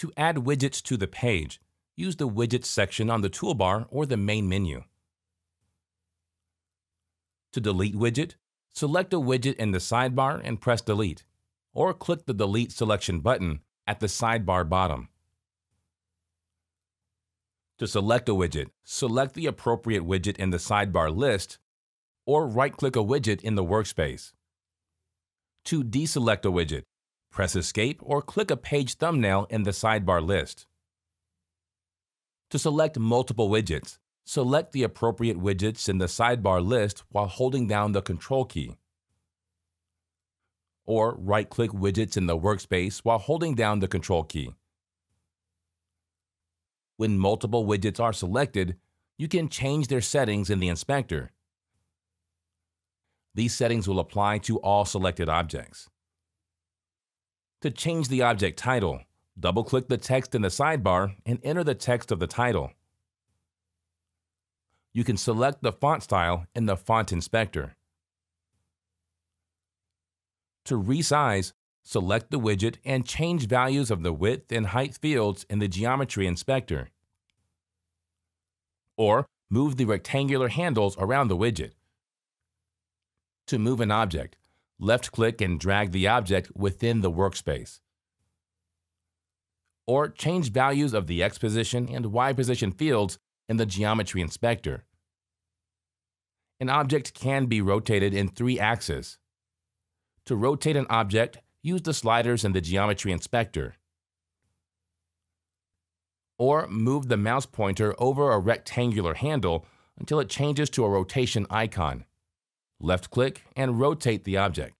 To add widgets to the page, use the Widgets section on the toolbar or the main menu. To delete widget, select a widget in the sidebar and press Delete, or click the Delete selection button at the sidebar bottom. To select a widget, select the appropriate widget in the sidebar list, or right-click a widget in the workspace. To deselect a widget, press Escape or click a page thumbnail in the sidebar list. To select multiple widgets, select the appropriate widgets in the sidebar list while holding down the Control key. Or right-click widgets in the workspace while holding down the Control key. When multiple widgets are selected, you can change their settings in the inspector. These settings will apply to all selected objects. To change the object title, double-click the text in the sidebar and enter the text of the title. You can select the font style in the Font Inspector. To resize, select the widget and change values of the width and height fields in the Geometry Inspector. Or move the rectangular handles around the widget. To move an object, left-click and drag the object within the workspace. Or change values of the X position and Y position fields in the Geometry Inspector. An object can be rotated in three axes. To rotate an object, use the sliders in the Geometry Inspector. Or move the mouse pointer over a rectangular handle until it changes to a rotation icon left-click, and rotate the object.